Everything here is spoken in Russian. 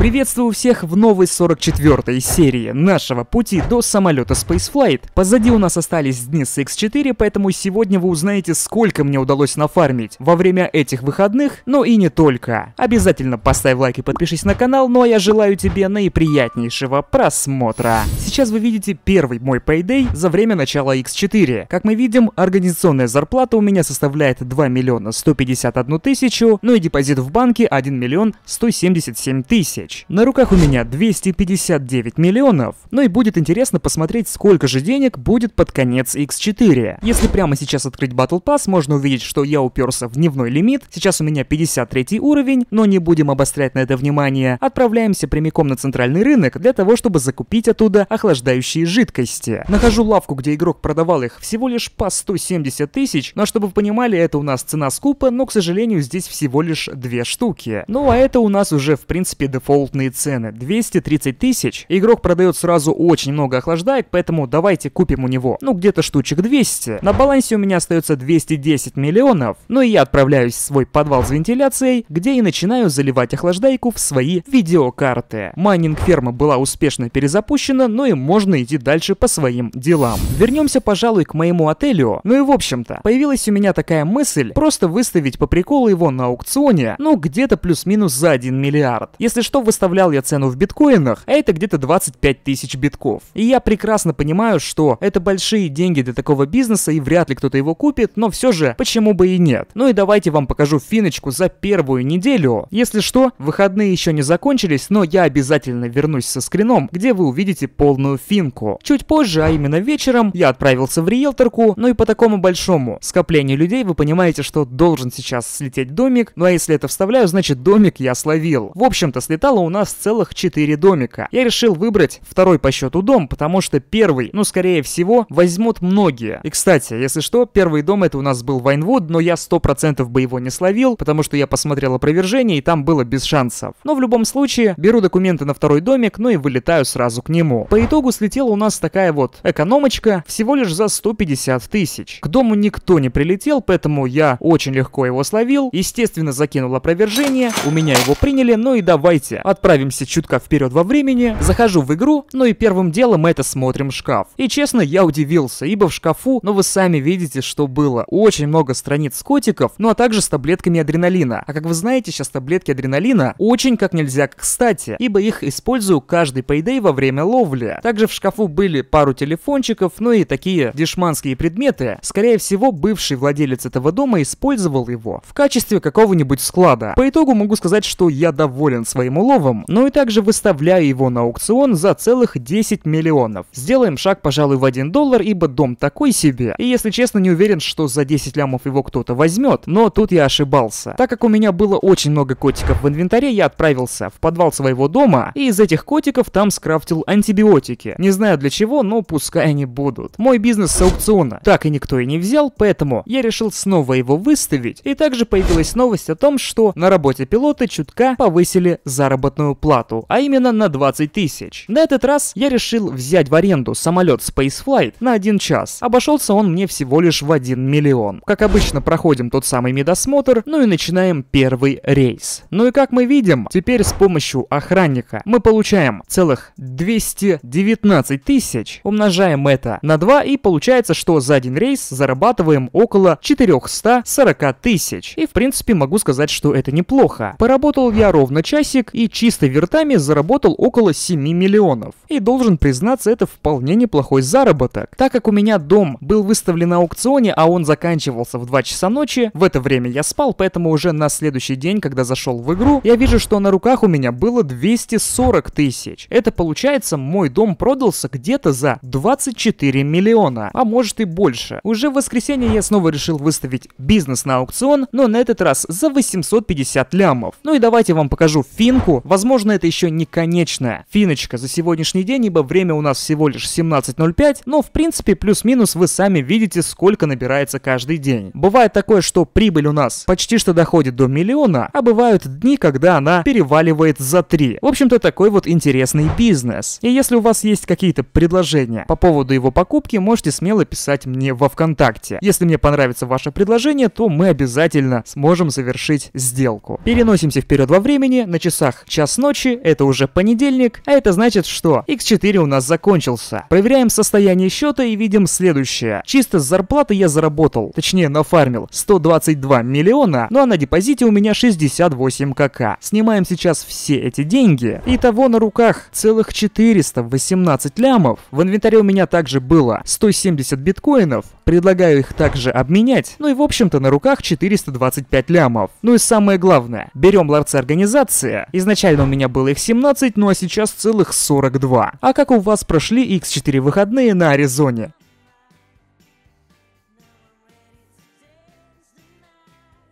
Приветствую всех в новой 44-й серии нашего пути до самолета Spaceflight. Позади у нас остались дни с X4, поэтому сегодня вы узнаете, сколько мне удалось нафармить во время этих выходных, но и не только. Обязательно поставь лайк и подпишись на канал, ну а я желаю тебе наиприятнейшего просмотра. Сейчас вы видите первый мой payday за время начала X4. Как мы видим, организационная зарплата у меня составляет 2 миллиона 151 тысячу, ну и депозит в банке 1 миллион 177 тысяч тысяч. На руках у меня 259 миллионов. Ну и будет интересно посмотреть, сколько же денег будет под конец X4. Если прямо сейчас открыть Battle Pass, можно увидеть, что я уперся в дневной лимит. Сейчас у меня 53 уровень, но не будем заострять на это внимание. Отправляемся прямиком на центральный рынок для того, чтобы закупить оттуда охлаждающие жидкости. Нахожу лавку, где игрок продавал их всего лишь по 170 тысяч, но чтобы вы понимали, это у нас цена скупа, но, к сожалению, здесь всего лишь две штуки. Ну а это у нас уже, в принципе, дефолт дефолтные цены. 230 тысяч. Игрок продает сразу очень много охлаждаек, поэтому давайте купим у него, ну, где-то штучек 200. На балансе у меня остается 210 миллионов. Ну и я отправляюсь в свой подвал с вентиляцией, где и начинаю заливать охлаждайку в свои видеокарты. Майнинг фермы была успешно перезапущена, но и можно идти дальше по своим делам. Вернемся, пожалуй, к моему отелю. Ну и в общем-то, появилась у меня такая мысль, просто выставить по приколу его на аукционе, ну где-то плюс-минус за 1 миллиард. Если что, выставлял я цену в биткоинах, а это где-то 25 тысяч битков. И я прекрасно понимаю, что это большие деньги для такого бизнеса, и вряд ли кто-то его купит, но все же, почему бы и нет. Ну и давайте вам покажу финочку за первую неделю. Если что, выходные еще не закончились, но я обязательно вернусь со скрином, где вы увидите полную финку. Чуть позже, а именно вечером, я отправился в риэлторку, ну и по такому большому скоплению людей вы понимаете, что должен сейчас слететь домик, ну а если это вставляю, значит домик я словил. В общем-то, слетало у нас целых 4 домика. Я решил выбрать второй по счету дом, потому что первый, ну скорее всего, возьмут многие. И кстати, если что, первый дом это у нас был Вайнвуд, но я 100% бы его не словил, потому что я посмотрел опровержение и там было без шансов. Но в любом случае, беру документы на второй домик, ну и вылетаю сразу к нему. По итогу слетела у нас такая вот экономочка всего лишь за 150 тысяч. К дому никто не прилетел, поэтому я очень легко его словил. Естественно, закинул опровержение, у меня его приняли, ну и давайте Отправимся чутка вперед во времени, захожу в игру, ну и первым делом это смотрим шкаф. И честно, я удивился, ибо в шкафу, ну вы сами видите, что было. Очень много страниц котиков, ну а также с таблетками адреналина. А как вы знаете, сейчас таблетки адреналина очень как нельзя кстати, ибо их использую каждый пейдей во время ловли. Также в шкафу были пару телефончиков, ну и такие дешманские предметы. Скорее всего, бывший владелец этого дома использовал его в качестве какого-нибудь склада. По итогу могу сказать, что я доволен своим уловом, новым, но и также выставляю его на аукцион за целых 10 миллионов. Сделаем шаг, пожалуй, в 1 доллар, ибо дом такой себе. И если честно, не уверен, что за 10 лямов его кто-то возьмет, но тут я ошибался. Так как у меня было очень много котиков в инвентаре, я отправился в подвал своего дома, и из этих котиков там скрафтил антибиотики. Не знаю для чего, но пускай они будут. Мой бизнес с аукциона так и никто и не взял, поэтому я решил снова его выставить. И также появилась новость о том, что на работе пилоты чутка повысили заработок заработную плату, а именно на 20 тысяч. На этот раз я решил взять в аренду самолет Spaceflight на один час. Обошелся он мне всего лишь в 1 миллион. Как обычно, проходим тот самый медосмотр, ну и начинаем первый рейс. Ну и как мы видим, теперь с помощью охранника мы получаем целых 219 тысяч. Умножаем это на 2 и получается, что за один рейс зарабатываем около 440 тысяч. И в принципе могу сказать, что это неплохо. Поработал я ровно часик и чисто вертами заработал около 7 миллионов. И должен признаться, это вполне неплохой заработок. Так как у меня дом был выставлен на аукционе, а он заканчивался в 2 часа ночи, в это время я спал, поэтому уже на следующий день, когда зашел в игру, я вижу, что на руках у меня было 240 тысяч. Это получается, мой дом продался где-то за 24 миллиона, а может и больше. Уже в воскресенье я снова решил выставить бизнес на аукцион, но на этот раз за 850 лямов. Ну и давайте вам покажу финку, возможно, это еще не конечная финочка за сегодняшний день, ибо время у нас всего лишь 17.05, но в принципе плюс-минус вы сами видите, сколько набирается каждый день. Бывает такое, что прибыль у нас почти что доходит до миллиона, а бывают дни, когда она переваливает за 3. В общем-то, такой вот интересный бизнес. И если у вас есть какие-то предложения по поводу его покупки, можете смело писать мне во ВКонтакте. Если мне понравится ваше предложение, то мы обязательно сможем завершить сделку. Переносимся вперед во времени, на часах час ночи, это уже понедельник, а это значит, что X4 у нас закончился. Проверяем состояние счета и видим следующее. Чисто с зарплаты я заработал, точнее нафармил, 122 миллиона, ну а на депозите у меня 68 кк. Снимаем сейчас все эти деньги. Итого на руках целых 418 лямов. В инвентаре у меня также было 170 биткоинов. Предлагаю их также обменять. Ну и в общем-то на руках 425 лямов. Ну и самое главное, берем ларцы организации. Изначально у меня было их 17, ну а сейчас целых 42. А как у вас прошли X4 выходные на Аризоне?